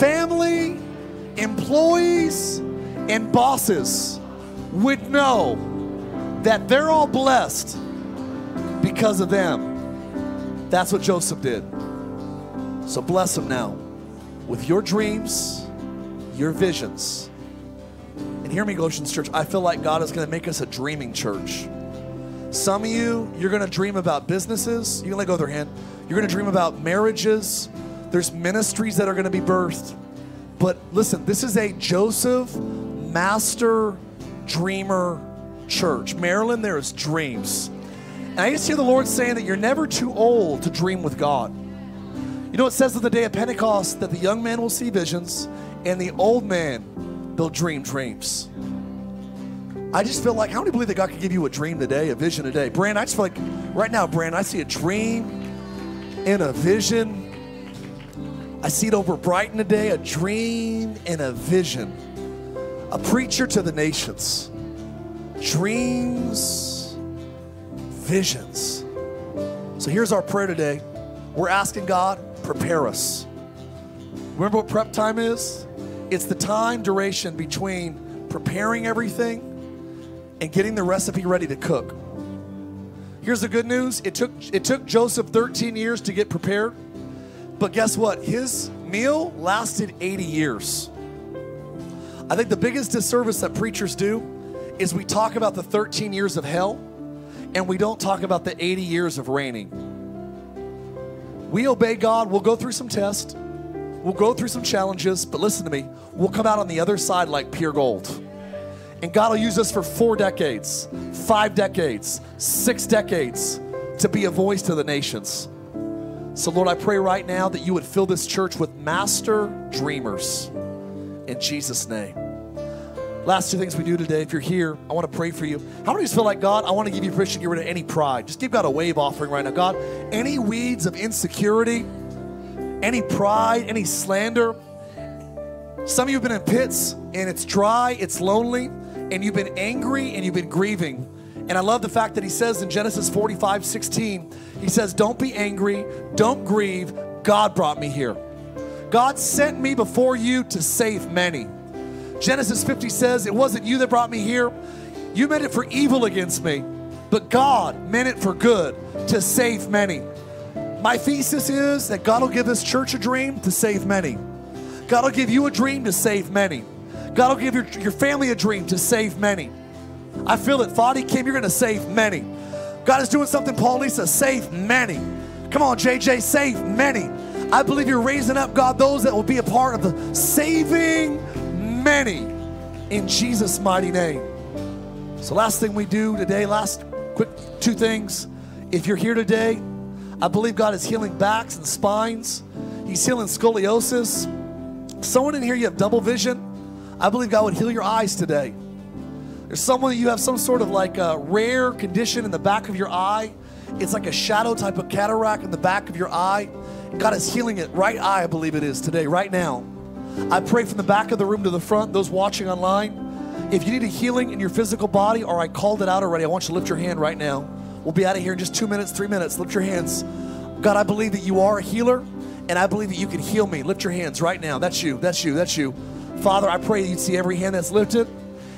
family, employees, and bosses would know that they're all blessed because of them. That's what Joseph did. So bless them now with your dreams, your visions and hear me, Oceans Church, I feel like God is going to make us a dreaming church. Some of you, you're going to dream about businesses. You can let go of their hand. You're going to dream about marriages. There's ministries that are going to be birthed. But listen, this is a Joseph Master Dreamer Church. Maryland, there is dreams. And I just hear the Lord saying that you're never too old to dream with God. You know, it says of the day of Pentecost that the young man will see visions and the old man They'll dream dreams. I just feel like, how many believe that God could give you a dream today, a vision today? Brand, I just feel like right now, Brand, I see a dream and a vision. I see it over Brighton today, a dream and a vision. A preacher to the nations. Dreams, visions. So here's our prayer today. We're asking God, prepare us. Remember what prep time is? It's the time duration between preparing everything and getting the recipe ready to cook. Here's the good news. It took it took Joseph 13 years to get prepared. But guess what? His meal lasted 80 years. I think the biggest disservice that preachers do is we talk about the 13 years of hell and we don't talk about the 80 years of reigning. We obey God, we'll go through some tests. We'll go through some challenges, but listen to me, we'll come out on the other side like pure gold. And God will use us for four decades, five decades, six decades to be a voice to the nations. So, Lord, I pray right now that you would fill this church with master dreamers in Jesus' name. Last two things we do today. If you're here, I want to pray for you. How many of you feel like God? I want to give you permission to get rid of any pride. Just give God a wave offering right now. God, any weeds of insecurity, any pride, any slander. Some of you have been in pits and it's dry, it's lonely, and you've been angry and you've been grieving. And I love the fact that he says in Genesis 45 16, he says, Don't be angry, don't grieve. God brought me here. God sent me before you to save many. Genesis 50 says, It wasn't you that brought me here. You meant it for evil against me, but God meant it for good to save many. My thesis is that God will give this church a dream to save many. God will give you a dream to save many. God will give your, your family a dream to save many. I feel it. Fadi Kim, you're going to save many. God is doing something, Paul Lisa, save many. Come on, JJ, save many. I believe you're raising up, God, those that will be a part of the saving many in Jesus' mighty name. So, last thing we do today, last quick two things. If you're here today I believe God is healing backs and spines. He's healing scoliosis. Someone in here, you have double vision. I believe God would heal your eyes today. There's someone you have some sort of like a rare condition in the back of your eye. It's like a shadow type of cataract in the back of your eye. God is healing it. Right eye, I believe it is today, right now. I pray from the back of the room to the front, those watching online. If you need a healing in your physical body, or I called it out already, I want you to lift your hand right now. We'll be out of here in just two minutes, three minutes. Lift your hands. God, I believe that you are a healer, and I believe that you can heal me. Lift your hands right now. That's you. That's you. That's you. Father, I pray you'd see every hand that's lifted.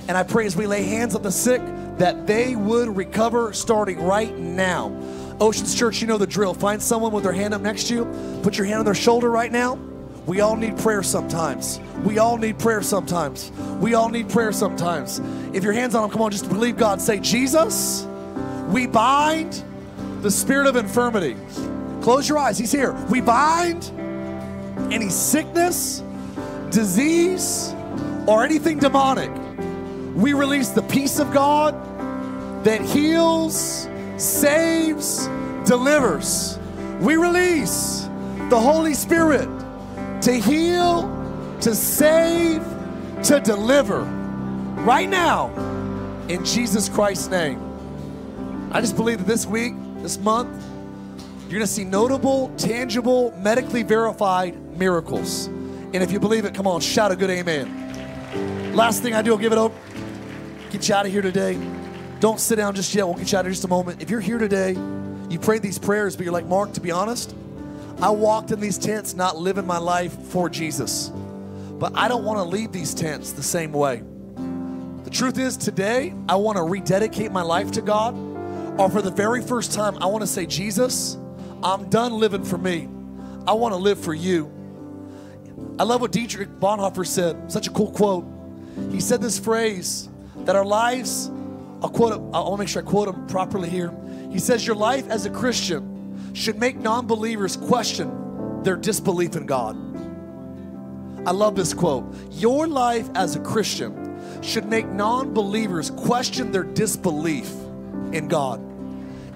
And I pray as we lay hands on the sick that they would recover starting right now. Oceans Church, you know the drill. Find someone with their hand up next to you. Put your hand on their shoulder right now. We all need prayer sometimes. We all need prayer sometimes. We all need prayer sometimes. If your hand's on them, come on, just believe God. Say, Jesus, we bind the spirit of infirmity. Close your eyes. He's here. We bind any sickness, disease, or anything demonic. We release the peace of God, that heals, saves, delivers. We release the Holy Spirit to heal, to save, to deliver right now in Jesus Christ's name. I just believe that this week, this month, you're going to see notable, tangible, medically verified miracles. And if you believe it, come on, shout a good amen. Last thing I do, I'll give it up. Get you out of here today. Don't sit down just yet. We'll get you out of in just a moment. If you're here today, you prayed these prayers, but you're like, Mark, to be honest, I walked in these tents not living my life for Jesus. But I don't want to leave these tents the same way. The truth is, today, I want to rededicate my life to God. Or for the very first time, I want to say, Jesus, I'm done living for me. I want to live for you. I love what Dietrich Bonhoeffer said, such a cool quote. He said this phrase that our lives I'll quote I want to make sure I quote him properly here. He says, Your life as a Christian should make non believers question their disbelief in God. I love this quote. Your life as a Christian should make non believers question their disbelief in God.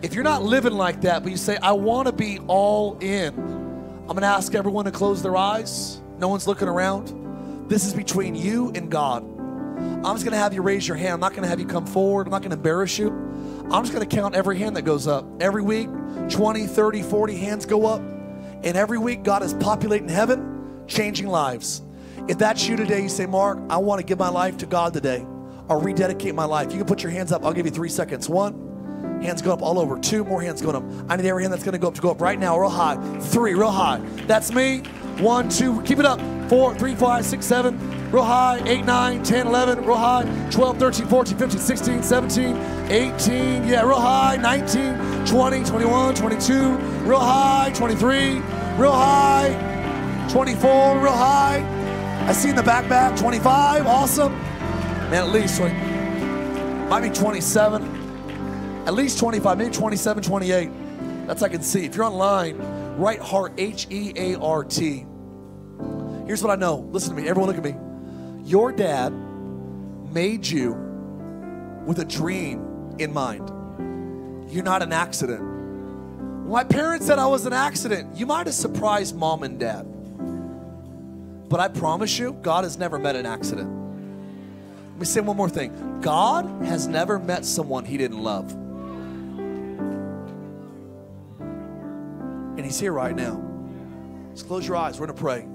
If you're not living like that, but you say, I want to be all in, I'm going to ask everyone to close their eyes. No one's looking around. This is between you and God. I'm just going to have you raise your hand. I'm not going to have you come forward. I'm not going to embarrass you. I'm just going to count every hand that goes up. Every week, 20, 30, 40 hands go up. And every week, God is populating heaven, changing lives. If that's you today, you say, Mark, I want to give my life to God today. I'll rededicate my life. You can put your hands up. I'll give you three seconds. One, hands go up all over. Two more hands going up. I need every hand that's going to go up to go up right now, real high. Three, real high. That's me. One, two, keep it up. Four, three, five, six, seven, real high, 8, 9, 10, 11, real high, 12, 13, 14, 15, 16, 17, 18, yeah, real high, 19, 20, 21, 22, real high, 23, real high, 24, real high. I see in the back back, 25, awesome. Man, at least 20, might be 27, at least 25, maybe 27, 28. That's I can see. If you're online, write heart, H E A R T. Here's what I know. Listen to me. Everyone look at me. Your dad made you with a dream in mind. You're not an accident. My parents said I was an accident. You might have surprised mom and dad. But I promise you, God has never met an accident. Let me say one more thing God has never met someone he didn't love. And he's here right now. Just close your eyes. We're going to pray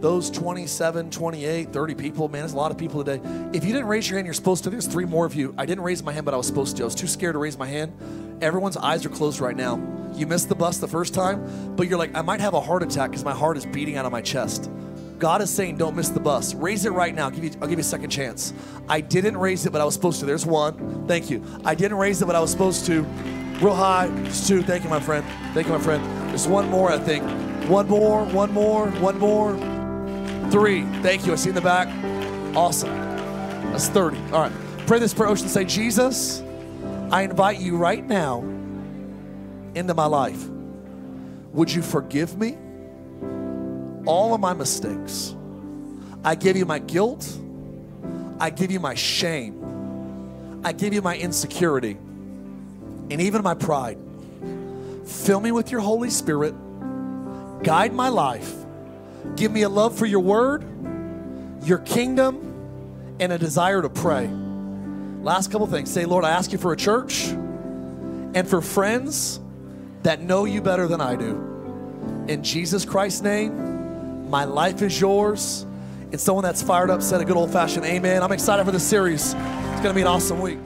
those 27, 28, 30 people, man, there's a lot of people today. If you didn't raise your hand, you're supposed to. There's three more of you. I didn't raise my hand, but I was supposed to. I was too scared to raise my hand. Everyone's eyes are closed right now. You missed the bus the first time, but you're like, I might have a heart attack because my heart is beating out of my chest. God is saying, don't miss the bus. Raise it right now. I'll give, you, I'll give you a second chance. I didn't raise it, but I was supposed to. There's one. Thank you. I didn't raise it, but I was supposed to. Real high. There's two. Thank you, my friend. Thank you, my friend. There's one more, I think. One more, one more, one more. Three. Thank you. I see in the back. Awesome. That's 30. All right. Pray this prayer, Ocean. Say, Jesus, I invite you right now into my life. Would you forgive me all of my mistakes? I give you my guilt. I give you my shame. I give you my insecurity and even my pride. Fill me with your Holy Spirit. Guide my life Give me a love for your word, your kingdom, and a desire to pray. Last couple things. Say, Lord, I ask you for a church and for friends that know you better than I do. In Jesus Christ's name, my life is yours. And someone that's fired up said a good old fashioned amen. I'm excited for this series. It's going to be an awesome week.